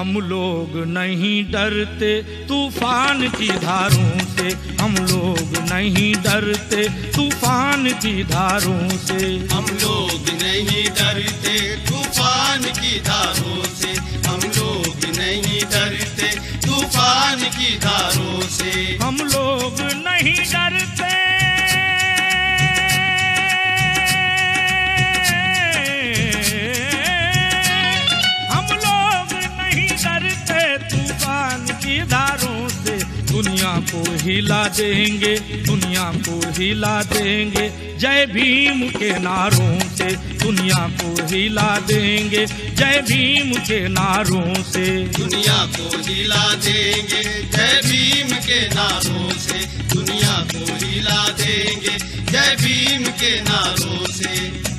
हम लोग नहीं डरते, तूफ़ान की धारों से हम लोग नहीं डरते, तूफ़ान की धारों से। हम लोग नहीं डरते, तूफ़ान की धारों से। हम लोग नहीं डरते, तूफ़ान की धारों दुनिया को हिला देंगे, दुनिया को हिला देंगे। जय भीम के नारों से दुनिया को हिला देंगे, जय भीम के नारों से। दुनिया को हिला देंगे, जय भीम के नारों से दुनिया को हिला देंगे, जय भीम के नारों से।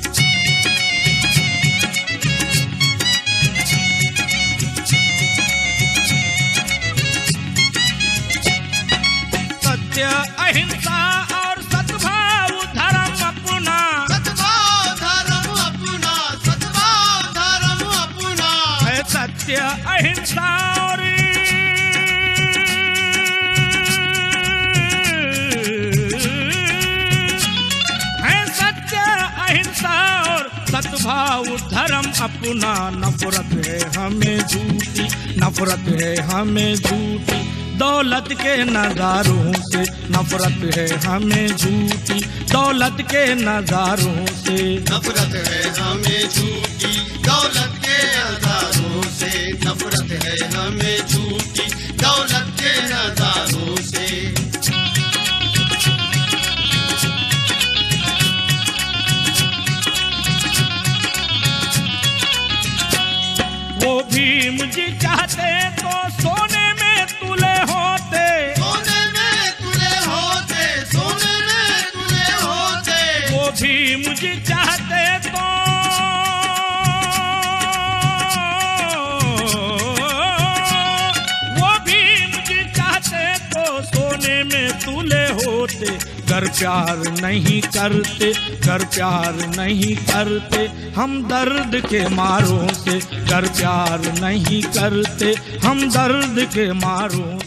अहिंसा और सद्भाव धर्म अपना। सद्भाव धर्म अपना सद्भाव धर्म अपना। है सत्य अहिंसा और सत्य अहिंसा और सद्भाव धर्म अपना। नफरत है हमें झूठी नफरत है हमें झूठी। दौलत के नजारों से नफरत है हमें झूठी। दौलत के नजारों से नफरत है हमें झूठी। दौलत के नजारों से नफरत है हमें झूठी। दौलत के नजारों में तुले होते कर प्यार नहीं करते कर प्यार नहीं करते। हम दर्द के मारों से कर प्यार नहीं करते। हम दर्द के मारों